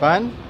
Fun?